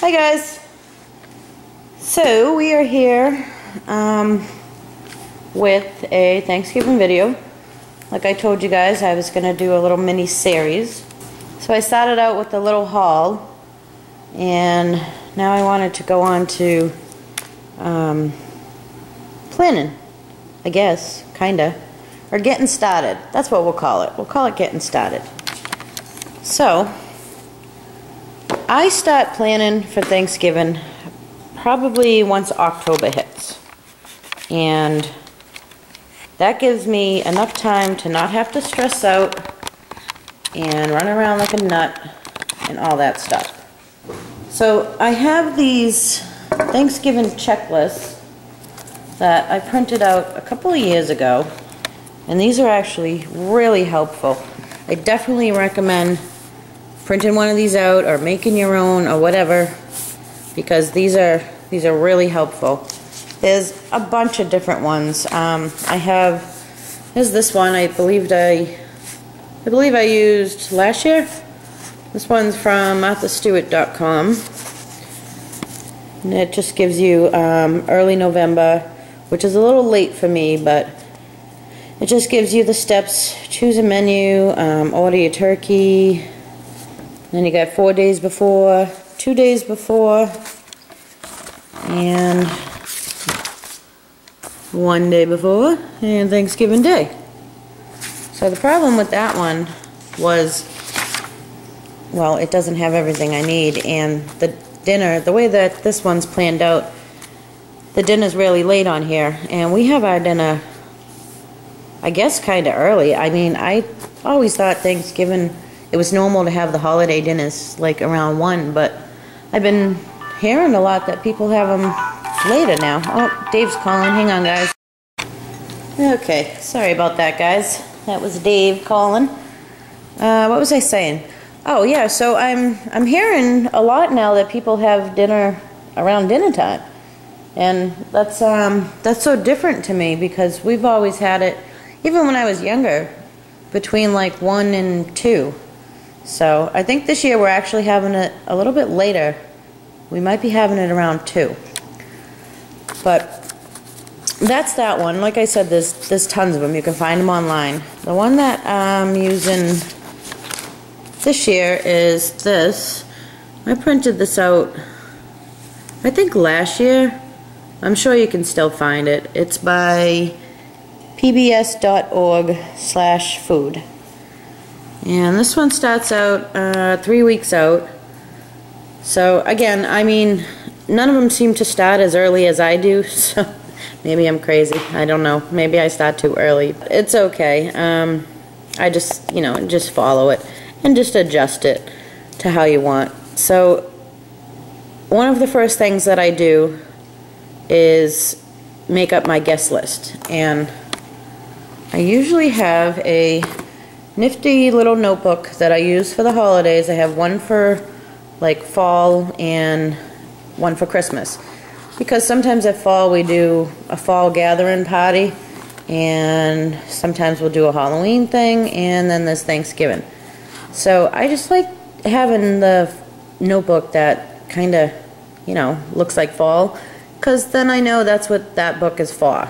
Hi guys. So we are here um, with a Thanksgiving video. Like I told you guys, I was going to do a little mini series. So I started out with a little haul and now I wanted to go on to um, planning, I guess, kinda. Or getting started. That's what we'll call it. We'll call it getting started. So, I start planning for Thanksgiving probably once October hits. And that gives me enough time to not have to stress out and run around like a nut and all that stuff. So I have these Thanksgiving checklists that I printed out a couple of years ago and these are actually really helpful. I definitely recommend printing one of these out or making your own or whatever because these are these are really helpful. There's a bunch of different ones. Um, I have here's this one. I believed I I believe I used last year. This one's from MarthaStewart.com. And it just gives you um, early November, which is a little late for me, but it just gives you the steps. Choose a menu, um, order your turkey, then you got four days before, two days before, and one day before, and Thanksgiving Day. So the problem with that one was, well, it doesn't have everything I need, and the dinner, the way that this one's planned out, the dinner's really late on here, and we have our dinner, I guess, kind of early. I mean, I always thought Thanksgiving it was normal to have the holiday dinners like around 1, but I've been hearing a lot that people have them later now. Oh, Dave's calling. Hang on, guys. Okay, sorry about that, guys. That was Dave calling. Uh, what was I saying? Oh yeah, so I'm I'm hearing a lot now that people have dinner around dinner time, and that's um that's so different to me because we've always had it, even when I was younger, between like one and two. So I think this year we're actually having it a little bit later. We might be having it around 2. But that's that one. Like I said, there's, there's tons of them. You can find them online. The one that I'm using this year is this. I printed this out, I think last year. I'm sure you can still find it. It's by pbs.org slash food. And this one starts out uh, three weeks out. So again, I mean, none of them seem to start as early as I do, so maybe I'm crazy. I don't know. Maybe I start too early. It's okay. Um, I just, you know, just follow it and just adjust it to how you want. So one of the first things that I do is make up my guest list. And I usually have a nifty little notebook that I use for the holidays. I have one for like fall and one for Christmas. Because sometimes at fall we do a fall gathering party and sometimes we'll do a Halloween thing and then there's Thanksgiving. So I just like having the notebook that kind of, you know, looks like fall because then I know that's what that book is for.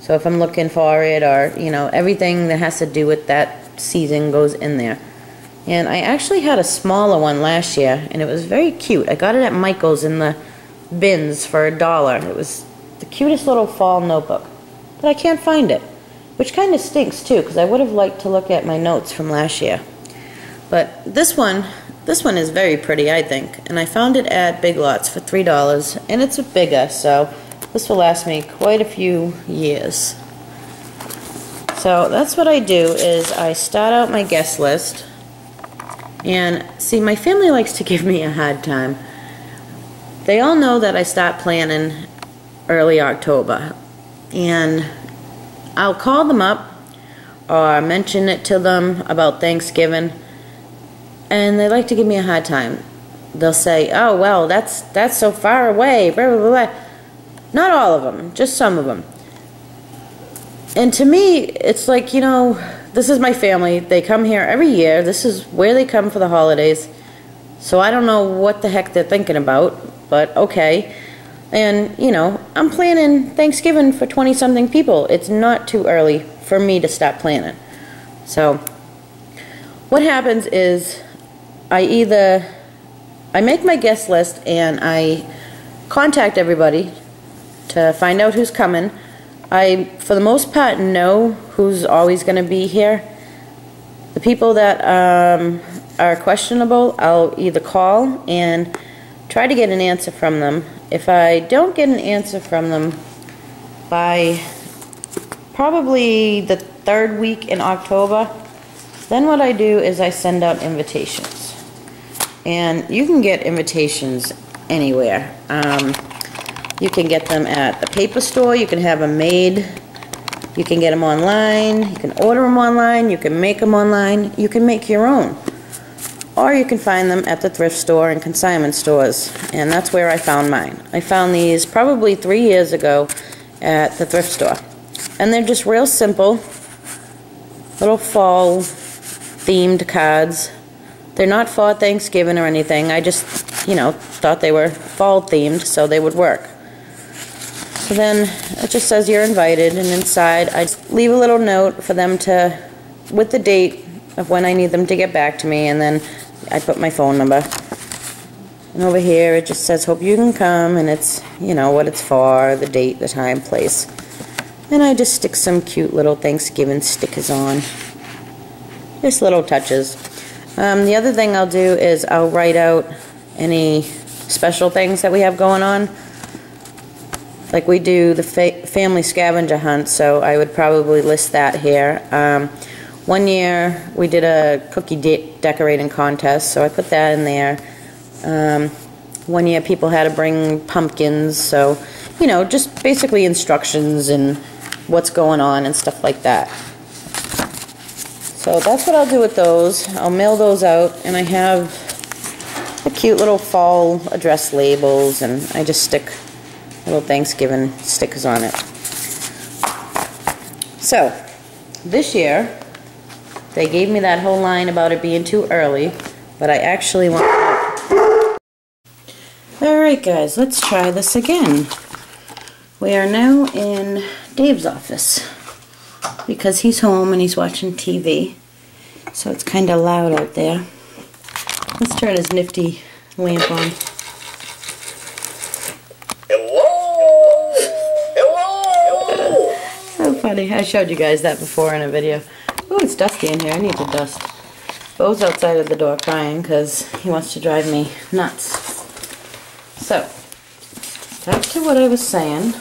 So if I'm looking for it or, you know, everything that has to do with that season goes in there. And I actually had a smaller one last year, and it was very cute. I got it at Michael's in the bins for a dollar. It was the cutest little fall notebook. But I can't find it, which kind of stinks too, because I would have liked to look at my notes from last year. But this one, this one is very pretty, I think. And I found it at Big Lots for $3, and it's a bigger, so this will last me quite a few years. So that's what I do is I start out my guest list and see my family likes to give me a hard time. They all know that I start planning early October and I'll call them up or mention it to them about Thanksgiving and they like to give me a hard time. They'll say, "Oh well, that's that's so far away." Blah, blah, blah. Not all of them, just some of them and to me, it's like, you know, this is my family. They come here every year. This is where they come for the holidays. So I don't know what the heck they're thinking about, but okay. And, you know, I'm planning Thanksgiving for 20 something people. It's not too early for me to start planning. So, what happens is I either I make my guest list and I contact everybody to find out who's coming. I, for the most part, know who's always going to be here. The people that um, are questionable, I'll either call and try to get an answer from them. If I don't get an answer from them by probably the third week in October, then what I do is I send out invitations. And you can get invitations anywhere. Um, you can get them at the paper store, you can have them made, you can get them online, you can order them online, you can make them online, you can make your own. Or you can find them at the thrift store and consignment stores, and that's where I found mine. I found these probably three years ago at the thrift store. And they're just real simple, little fall themed cards. They're not for Thanksgiving or anything. I just, you know, thought they were fall themed, so they would work. So then it just says you're invited, and inside I leave a little note for them to, with the date of when I need them to get back to me, and then I put my phone number. And over here it just says, hope you can come, and it's, you know, what it's for, the date, the time, place. And I just stick some cute little Thanksgiving stickers on. Just little touches. Um, the other thing I'll do is I'll write out any special things that we have going on. Like we do the fa family scavenger hunt, so I would probably list that here. Um, one year we did a cookie de decorating contest, so I put that in there. Um, one year people had to bring pumpkins, so, you know, just basically instructions and what's going on and stuff like that. So that's what I'll do with those. I'll mail those out and I have the cute little fall address labels and I just stick little Thanksgiving stickers on it. So, this year, they gave me that whole line about it being too early, but I actually want... Alright guys, let's try this again. We are now in Dave's office because he's home and he's watching TV. So it's kind of loud out there. Let's turn his nifty lamp on. Funny. I showed you guys that before in a video. Oh, it's dusty in here. I need to dust. Bo's outside of the door crying because he wants to drive me nuts. So, back to what I was saying.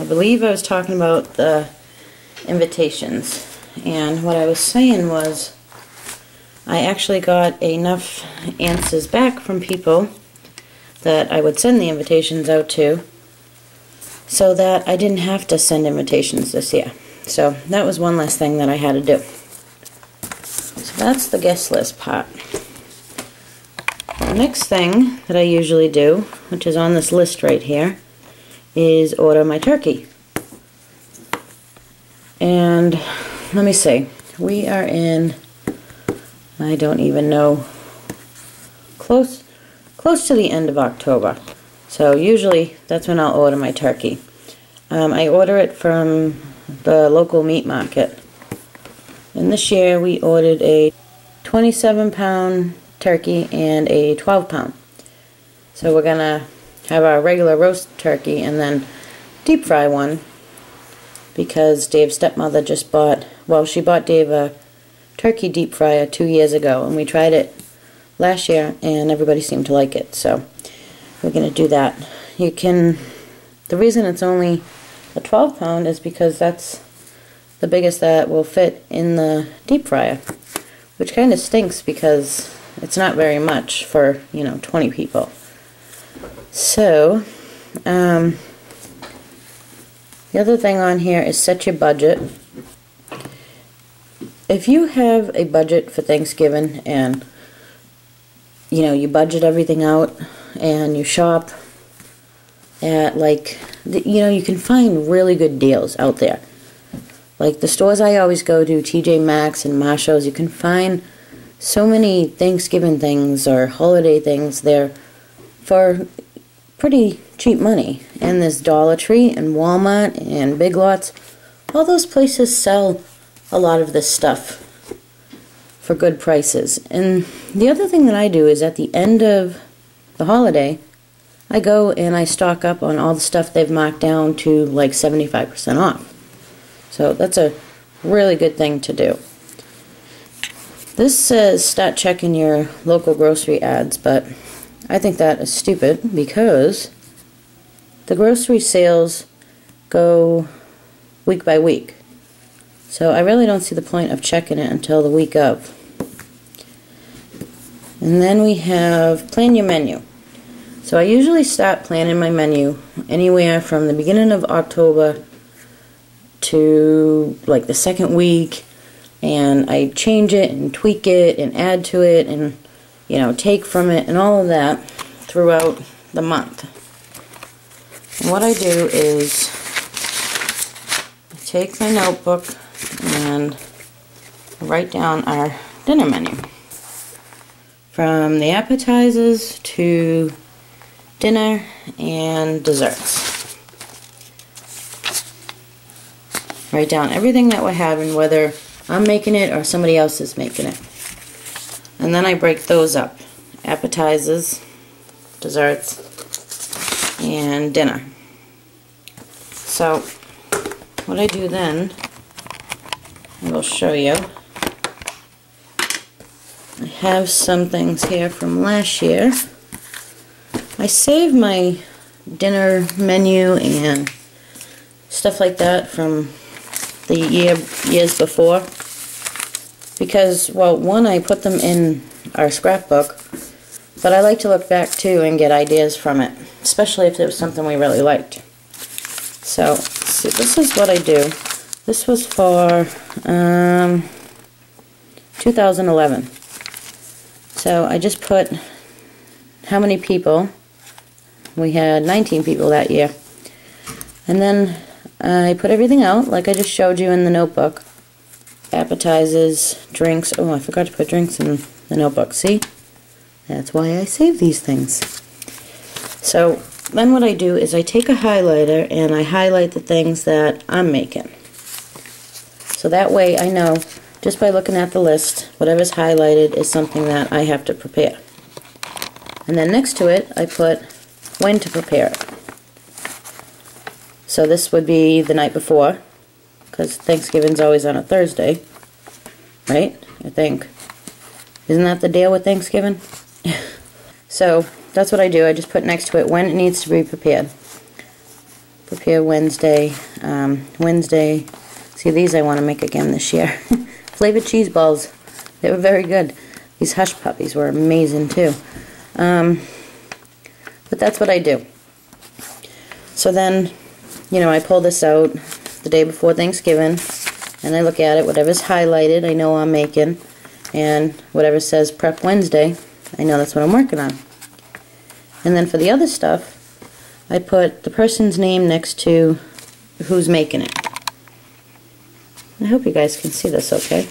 I believe I was talking about the invitations. And what I was saying was I actually got enough answers back from people that I would send the invitations out to so that I didn't have to send invitations this year. So that was one less thing that I had to do. So that's the guest list part. The next thing that I usually do, which is on this list right here, is order my turkey. And let me see. We are in, I don't even know, close, close to the end of October. So usually that's when I'll order my turkey. Um, I order it from the local meat market. And this year we ordered a 27 pound turkey and a 12 pound. So we're gonna have our regular roast turkey and then deep fry one because Dave's stepmother just bought, well, she bought Dave a turkey deep fryer two years ago, and we tried it last year, and everybody seemed to like it, so we're going to do that. You can, the reason it's only a 12 pound is because that's the biggest that will fit in the deep fryer, which kind of stinks because it's not very much for, you know, 20 people. So, um, the other thing on here is set your budget. If you have a budget for Thanksgiving and you know, you budget everything out and you shop at like, you know, you can find really good deals out there. Like the stores I always go to, TJ Maxx and Marshalls, you can find so many Thanksgiving things or holiday things there for pretty cheap money. And there's Dollar Tree and Walmart and Big Lots. All those places sell a lot of this stuff for good prices. And the other thing that I do is at the end of the holiday, I go and I stock up on all the stuff they've marked down to like 75% off. So that's a really good thing to do. This says start checking your local grocery ads, but I think that is stupid because the grocery sales go week by week. So I really don't see the point of checking it until the week of. And then we have plan your menu. So I usually start planning my menu anywhere from the beginning of October to like the second week and I change it and tweak it and add to it and you know take from it and all of that throughout the month. And what I do is I take my notebook and write down our dinner menu from the appetizers to dinner and desserts. Write down everything that we're having, whether I'm making it or somebody else is making it. And then I break those up. Appetizers, desserts, and dinner. So, what I do then, I will show you. I have some things here from last year. I save my dinner menu and stuff like that from the year years before. Because well one I put them in our scrapbook but I like to look back too and get ideas from it especially if it was something we really liked. So see, this is what I do. This was for um, 2011 so I just put how many people we had 19 people that year and then I put everything out like I just showed you in the notebook. Appetizers, drinks. Oh, I forgot to put drinks in the notebook. See? That's why I save these things. So then what I do is I take a highlighter and I highlight the things that I'm making. So that way I know just by looking at the list, whatever's highlighted is something that I have to prepare. And then next to it, I put when to prepare it. So this would be the night before, because Thanksgiving's always on a Thursday, right? I think. Isn't that the deal with Thanksgiving? so that's what I do. I just put next to it when it needs to be prepared. Prepare Wednesday. Um, Wednesday. See, these I want to make again this year. Flavored cheese balls. They were very good. These hush puppies were amazing too. Um, but that's what I do. So then you know, I pull this out the day before Thanksgiving and I look at it, whatever's highlighted I know I'm making and whatever says prep Wednesday I know that's what I'm working on. And then for the other stuff I put the person's name next to who's making it. I hope you guys can see this okay.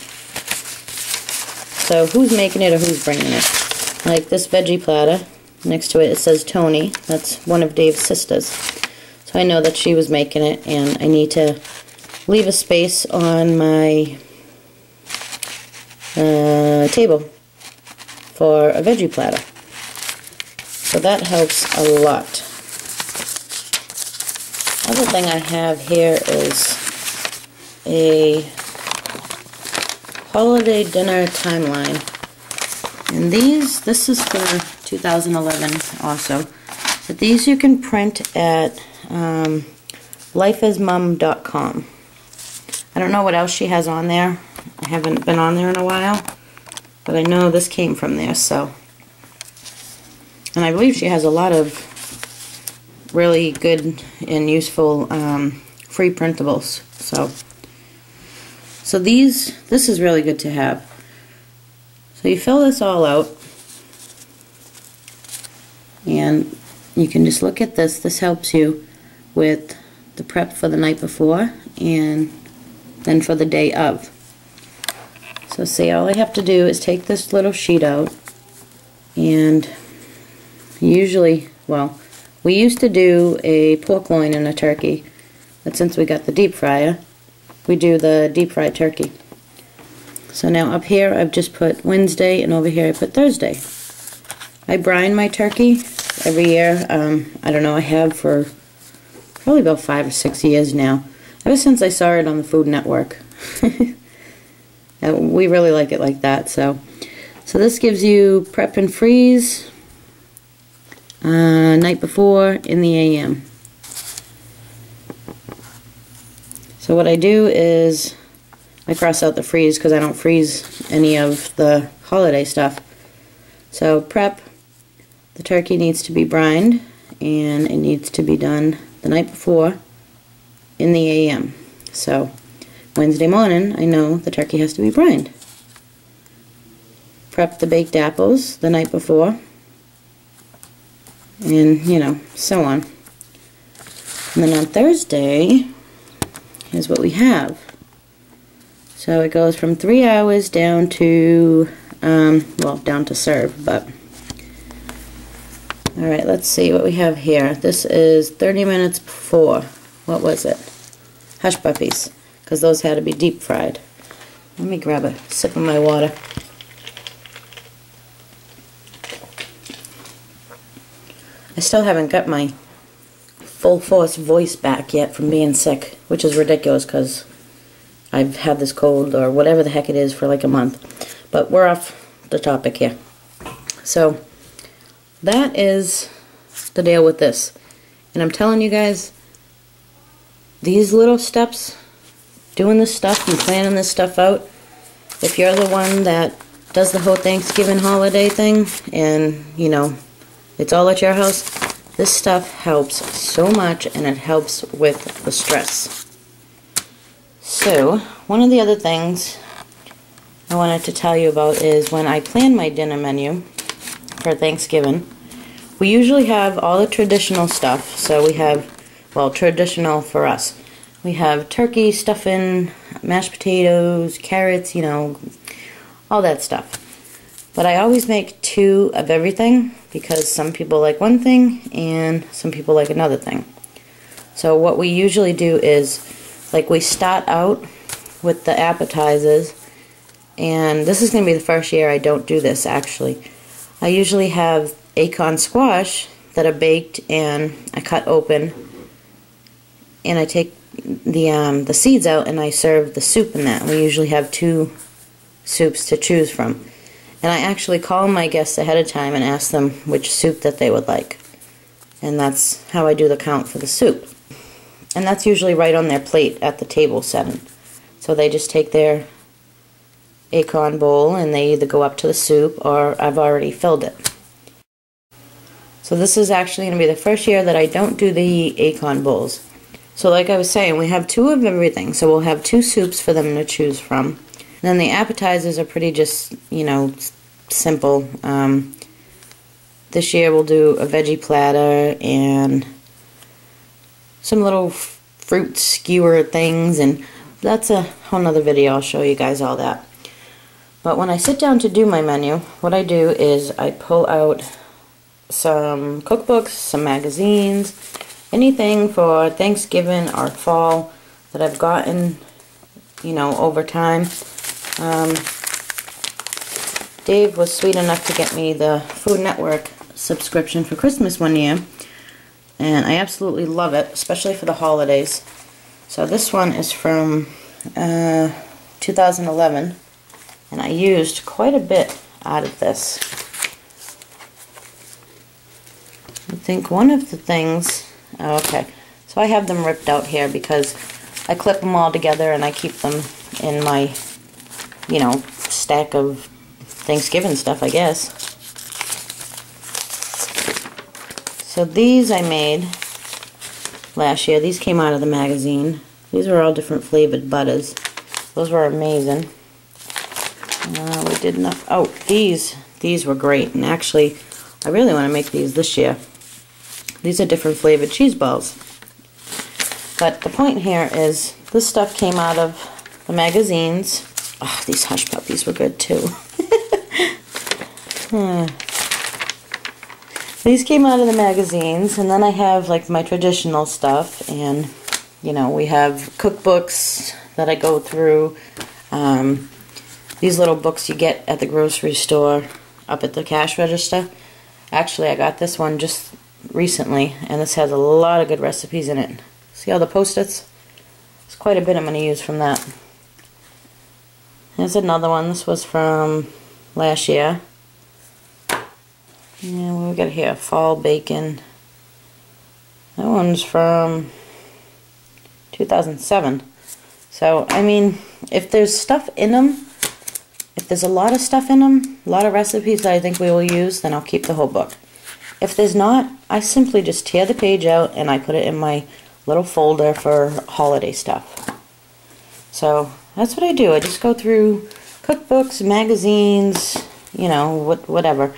So who's making it or who's bringing it. Like this veggie platter, next to it it says Tony, that's one of Dave's sisters. So I know that she was making it and I need to leave a space on my uh, table for a veggie platter. So that helps a lot. Other thing I have here is a holiday dinner timeline. And these, this is for 2011 also. But these you can print at um, lifeasmom.com. I don't know what else she has on there. I haven't been on there in a while, but I know this came from there, so. And I believe she has a lot of really good and useful um, free printables, so. So these, this is really good to have. So you fill this all out, and you can just look at this. This helps you with the prep for the night before and then for the day of. So see, all I have to do is take this little sheet out and usually, well, we used to do a pork loin and a turkey, but since we got the deep fryer, we do the deep fried turkey. So now up here I've just put Wednesday and over here I put Thursday. I brine my turkey every year. Um, I don't know, I have for probably about five or six years now. Ever since I saw it on the Food Network. we really like it like that. So, so this gives you prep and freeze uh, night before in the AM. So what I do is I cross out the freeze because I don't freeze any of the holiday stuff. So prep, the turkey needs to be brined and it needs to be done the night before in the AM. So Wednesday morning I know the turkey has to be brined. Prep the baked apples the night before and you know so on. And then on Thursday is what we have. So it goes from three hours down to, um, well, down to serve, but. Alright, let's see what we have here. This is 30 minutes before. What was it? Hush puppies, because those had to be deep fried. Let me grab a sip of my water. I still haven't got my full force voice back yet from being sick, which is ridiculous because I've had this cold or whatever the heck it is for like a month. But we're off the topic here. So that is the deal with this. And I'm telling you guys, these little steps, doing this stuff and planning this stuff out, if you're the one that does the whole Thanksgiving holiday thing and, you know, it's all at your house, this stuff helps so much and it helps with the stress. So, one of the other things I wanted to tell you about is when I plan my dinner menu for Thanksgiving, we usually have all the traditional stuff. So we have, well, traditional for us. We have turkey, stuffing, mashed potatoes, carrots, you know, all that stuff. But I always make two of everything because some people like one thing and some people like another thing. So what we usually do is, like we start out with the appetizers, and this is going to be the first year I don't do this actually. I usually have acorn squash that are baked and I cut open, and I take the um, the seeds out and I serve the soup in that. We usually have two soups to choose from. And I actually call my guests ahead of time and ask them which soup that they would like. And that's how I do the count for the soup. And that's usually right on their plate at the table setting. So they just take their acorn bowl and they either go up to the soup or I've already filled it. So this is actually going to be the first year that I don't do the acorn bowls. So like I was saying, we have two of everything. So we'll have two soups for them to choose from. Then the appetizers are pretty just, you know, simple. Um, this year we'll do a veggie platter and some little fruit skewer things and that's a whole nother video. I'll show you guys all that. But when I sit down to do my menu, what I do is I pull out some cookbooks, some magazines, anything for Thanksgiving or fall that I've gotten, you know, over time. Um, Dave was sweet enough to get me the Food Network subscription for Christmas one year. And I absolutely love it, especially for the holidays. So this one is from uh, 2011. And I used quite a bit out of this. I think one of the things... Oh, okay. So I have them ripped out here because I clip them all together and I keep them in my you know, stack of Thanksgiving stuff, I guess. So these I made last year. These came out of the magazine. These were all different flavored butters. Those were amazing. Uh, we did enough. Oh, these. These were great. And actually, I really want to make these this year. These are different flavored cheese balls. But the point here is this stuff came out of the magazines Oh, these hush puppies were good too. Hmm. These came out of the magazines, and then I have like my traditional stuff, and you know, we have cookbooks that I go through. Um, these little books you get at the grocery store up at the cash register. Actually, I got this one just recently, and this has a lot of good recipes in it. See all the post-its? It's quite a bit I'm going to use from that. Here's another one. This was from last year. What we got here? Fall bacon. That one's from 2007. So, I mean, if there's stuff in them, if there's a lot of stuff in them, a lot of recipes that I think we will use, then I'll keep the whole book. If there's not, I simply just tear the page out and I put it in my little folder for holiday stuff. So that's what I do. I just go through cookbooks, magazines, you know, what whatever.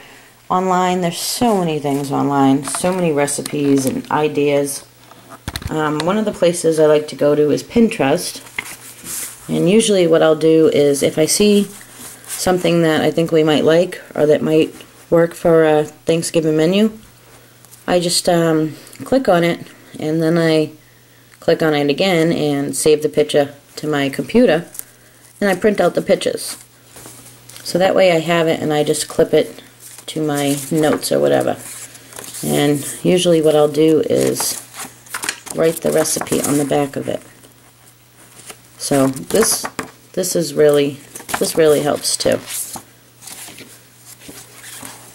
Online, there's so many things online, so many recipes and ideas. Um, one of the places I like to go to is Pinterest. And usually what I'll do is if I see something that I think we might like or that might work for a Thanksgiving menu, I just um, click on it and then I click on it again and save the picture to my computer and I print out the pictures. So that way I have it and I just clip it to my notes or whatever. And usually what I'll do is write the recipe on the back of it. So this this is really this really helps too.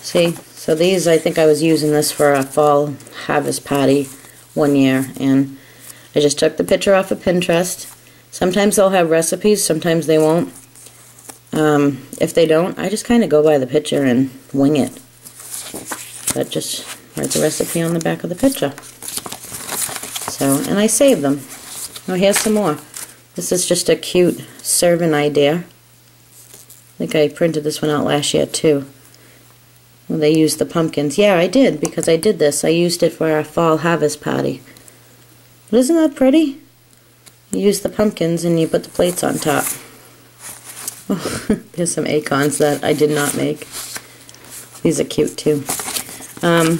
See, so these I think I was using this for a fall harvest party one year and I just took the picture off of Pinterest. Sometimes they'll have recipes, sometimes they won't. Um, if they don't, I just kind of go by the picture and wing it. But just write the recipe on the back of the picture. So, and I save them. Oh, here's some more. This is just a cute serving idea. I think I printed this one out last year too. Well, they used the pumpkins. Yeah, I did, because I did this. I used it for our fall harvest party. But isn't that pretty? You use the pumpkins and you put the plates on top. Oh, there's some acorns that I did not make. These are cute too. Um,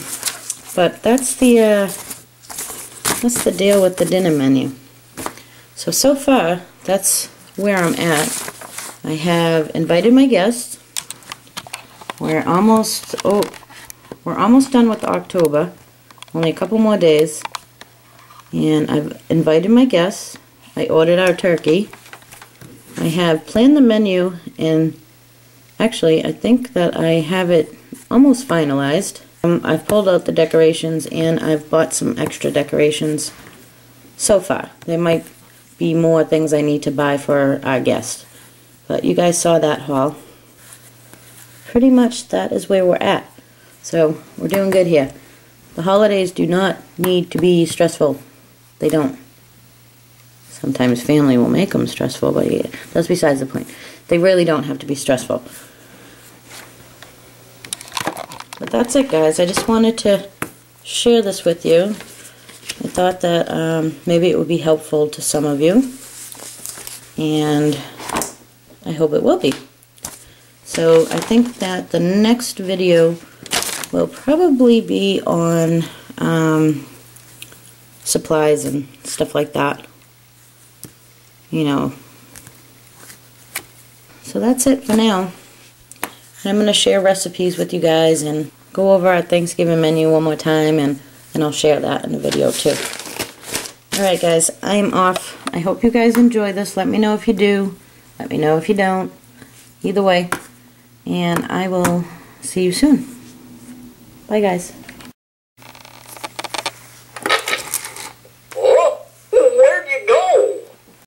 but that's the uh, that's the deal with the dinner menu. So, so far, that's where I'm at. I have invited my guests. We're almost, oh, we're almost done with October. Only a couple more days. And I've invited my guests. I ordered our turkey. I have planned the menu and actually I think that I have it almost finalized. Um, I've pulled out the decorations and I've bought some extra decorations so far. There might be more things I need to buy for our guest. But you guys saw that haul. Pretty much that is where we're at. So we're doing good here. The holidays do not need to be stressful. They don't. Sometimes family will make them stressful, but yeah, that's besides the point. They really don't have to be stressful. But that's it, guys. I just wanted to share this with you. I thought that um, maybe it would be helpful to some of you. And I hope it will be. So I think that the next video will probably be on um, supplies and stuff like that. You know. So that's it for now. I'm going to share recipes with you guys and go over our Thanksgiving menu one more time and, and I'll share that in the video too. Alright guys, I'm off. I hope you guys enjoy this. Let me know if you do. Let me know if you don't. Either way. And I will see you soon. Bye guys.